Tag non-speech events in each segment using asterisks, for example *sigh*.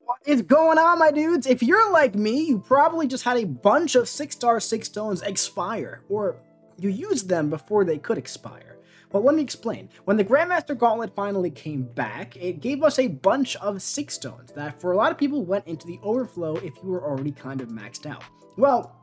What is going on, my dudes? If you're like me, you probably just had a bunch of 6-star sig stones expire, or you used them before they could expire. Well, let me explain. When the Grandmaster Gauntlet finally came back, it gave us a bunch of sig stones that for a lot of people went into the overflow if you were already kind of maxed out. Well,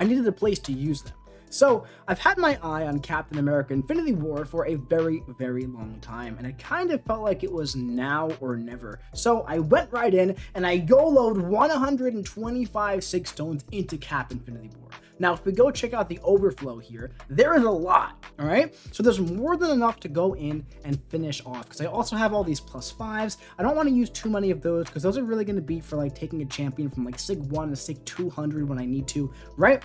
I needed a place to use them. So, I've had my eye on Captain America Infinity War for a very, very long time, and it kind of felt like it was now or never. So, I went right in and I YOLO'd 125 Sig Stones into Cap Infinity War. Now, if we go check out the overflow here, there is a lot, all right? So there's more than enough to go in and finish off, because I also have all these plus fives. I don't want to use too many of those, because those are really going to be for, like, taking a champion from, like, Sig 1 to Sig 200 when I need to, right?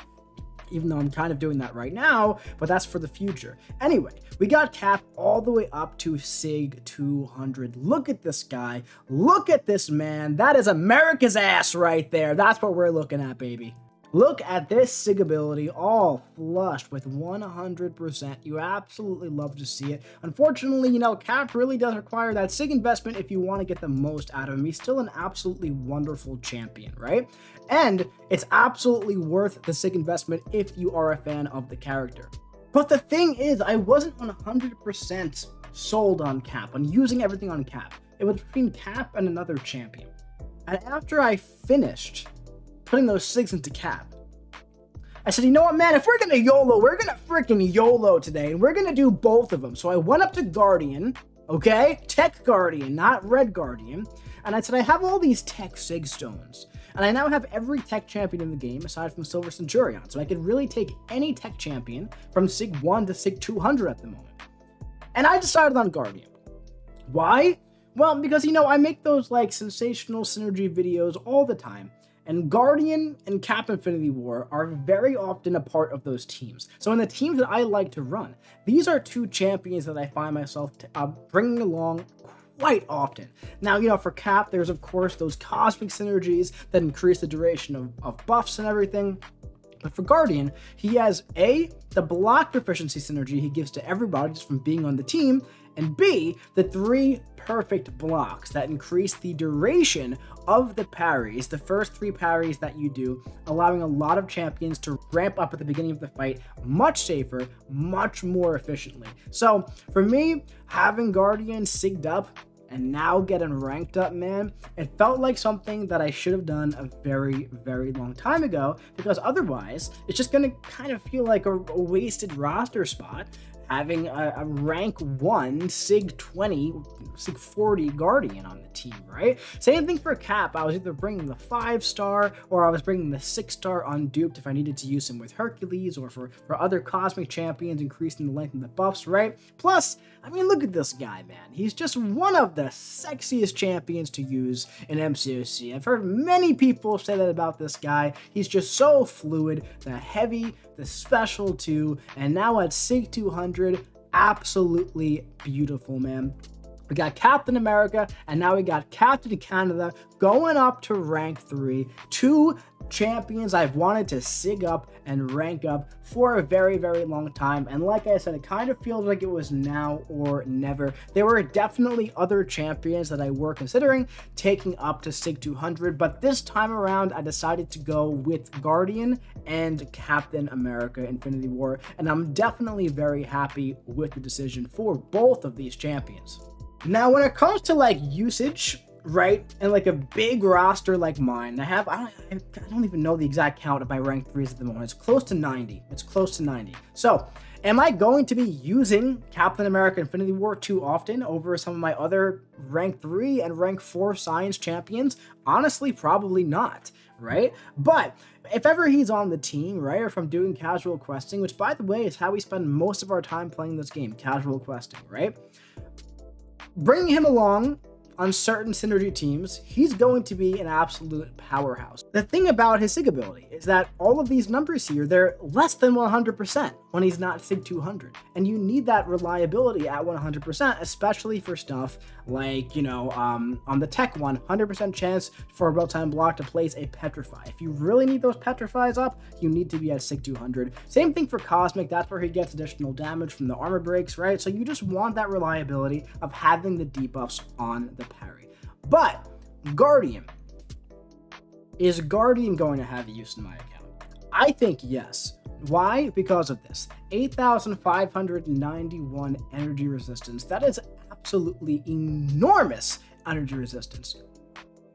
Even though I'm kind of doing that right now, but that's for the future. Anyway, we got Cap all the way up to SIG 200. Look at this guy. Look at this man. That is America's ass right there. That's what we're looking at, baby. Look at this SIG ability, all flushed with 100%. You absolutely love to see it. Unfortunately, you know, Cap really does require that SIG investment if you want to get the most out of him. He's still an absolutely wonderful champion, right? And it's absolutely worth the SIG investment if you are a fan of the character. But the thing is, I wasn't 100% sold on Cap, on using everything on Cap. It was between Cap and another champion. And after I finished putting those SIGs into cap. I said, you know what, man, if we're gonna YOLO, we're gonna freaking YOLO today, and we're gonna do both of them. So I went up to Guardian, okay? Tech Guardian, not Red Guardian. And I said, I have all these tech SIG stones. And I now have every tech champion in the game aside from Silver Centurion. So I could really take any tech champion from SIG 1 to SIG 200 at the moment. And I decided on Guardian. Why? Well, because, you know, I make those like sensational synergy videos all the time. And Guardian and Cap Infinity War are very often a part of those teams. So in the teams that I like to run, these are two champions that I find myself uh, bringing along quite often. Now, you know, for Cap, there's of course those cosmic synergies that increase the duration of, of buffs and everything. But for Guardian, he has A, the block proficiency synergy he gives to everybody just from being on the team, and B, the three perfect blocks that increase the duration of the parries, the first three parries that you do, allowing a lot of champions to ramp up at the beginning of the fight much safer, much more efficiently. So for me, having Guardian sigged up and now getting ranked up, man, it felt like something that I should have done a very, very long time ago because otherwise it's just gonna kind of feel like a, a wasted roster spot having a, a, rank 1 SIG 20, SIG 40 Guardian on the team, right? Same thing for Cap. I was either bringing the 5 star or I was bringing the 6 star unduped if I needed to use him with Hercules or for, for other cosmic champions, increasing the length of the buffs, right? Plus, I mean, look at this guy, man. He's just one of the sexiest champions to use in MCOC. I've heard many people say that about this guy. He's just so fluid, the heavy, the special 2, and now at SIG 200, absolutely beautiful, man. We got Captain America, and now we got Captain Canada going up to rank 3. Two champions I've wanted to sig up and rank up for a very, very long time. And like I said, it kind of feels like it was now or never. There were definitely other champions that I were considering taking up to SIG 200, but this time around, I decided to go with Guardian and Captain America Infinity War. And I'm definitely very happy with the decision for both of these champions. Now, when it comes to like usage, right, and like a big roster like mine, I have I don't, I don't even know the exact count of my rank threes at the moment. It's close to 90. It's close to 90. So, am I going to be using Captain America Infinity War too often over some of my other rank three and rank four science champions? Honestly, probably not, right? But if ever he's on the team, right, or from doing casual questing, which by the way is how we spend most of our time playing this game, casual questing, right? bringing him along on certain synergy teams, he's going to be an absolute powerhouse. The thing about his SIG ability is that all of these numbers here, they're less than 100% when he's not SIG 200. And you need that reliability at 100%, especially for stuff like, you know, um, on the tech one, 100% chance for a real-time block to place a Petrify. If you really need those Petrifies up, you need to be at SIG 200. Same thing for Cosmic, that's where he gets additional damage from the armor breaks, right? So you just want that reliability of having the debuffs on the parry. But Guardian, is Guardian going to have use in my account? I think yes. Why? Because of this. 8,591 energy resistance. That is absolutely enormous energy resistance.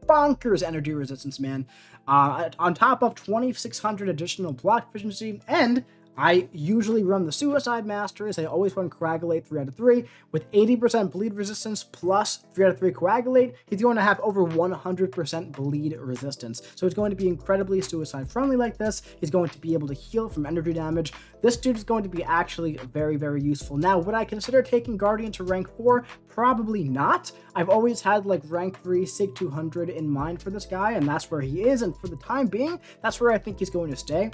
Bonkers energy resistance, man. Uh, on top of 2,600 additional block efficiency and I usually run the Suicide Masters. I always run Coagulate 3 out of 3. With 80% bleed resistance plus 3 out of 3 Coagulate, he's going to have over 100% bleed resistance. So he's going to be incredibly suicide friendly like this. He's going to be able to heal from energy damage. This dude is going to be actually very, very useful. Now, would I consider taking Guardian to rank 4? Probably not. I've always had like rank 3 SIG 200 in mind for this guy, and that's where he is. And for the time being, that's where I think he's going to stay.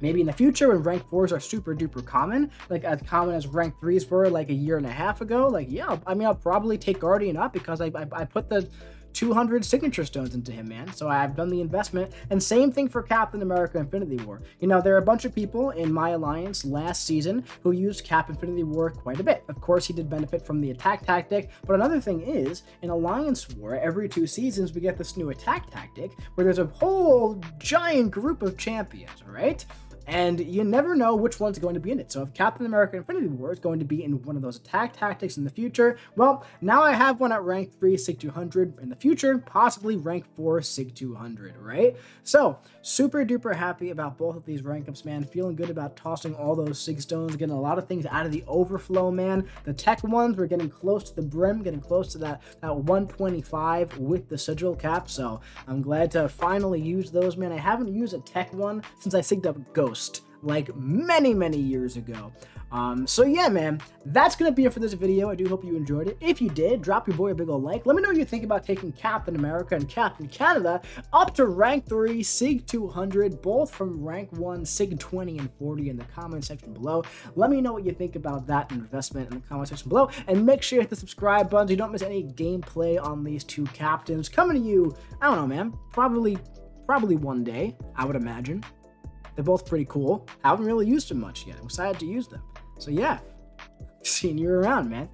Maybe in the future when rank 4s are super duper common, like as common as rank 3s were like a year and a half ago, like yeah, I mean, I'll probably take Guardian up because I, I, I put the 200 signature stones into him, man. So I've done the investment. And same thing for Captain America Infinity War. You know, there are a bunch of people in my alliance last season who used Cap Infinity War quite a bit. Of course, he did benefit from the attack tactic, but another thing is, in Alliance War, every two seasons we get this new attack tactic where there's a whole giant group of champions, right? And you never know which one's going to be in it. So if Captain America Infinity War is going to be in one of those attack tactics in the future, well, now I have one at rank 3 SIG 200 in the future, possibly rank 4 SIG 200, right? So super duper happy about both of these rank ups, man. Feeling good about tossing all those SIG stones, getting a lot of things out of the overflow, man. The tech ones, we're getting close to the brim, getting close to that, that 125 with the sigil cap, so I'm glad to finally use those, man. I haven't used a tech one since I sigged up Ghost like many, many years ago. Um, so yeah, man, that's to be it for this video. I do hope you enjoyed it. If you did, drop your boy a big ol' like. Let me know what you think about taking Captain America and Captain Canada up to rank 3, SIG 200, both from rank 1, SIG 20 and 40 in the comment section below. Let me know what you think about that investment in the comment section below. And make sure you hit the subscribe button so you don't miss any gameplay on these two captains. Coming to you, I don't know, man, probably, probably one day, I would imagine. They're both pretty cool. I haven't really used them much yet. I'm excited to use them. So yeah, *laughs* seeing you around, man.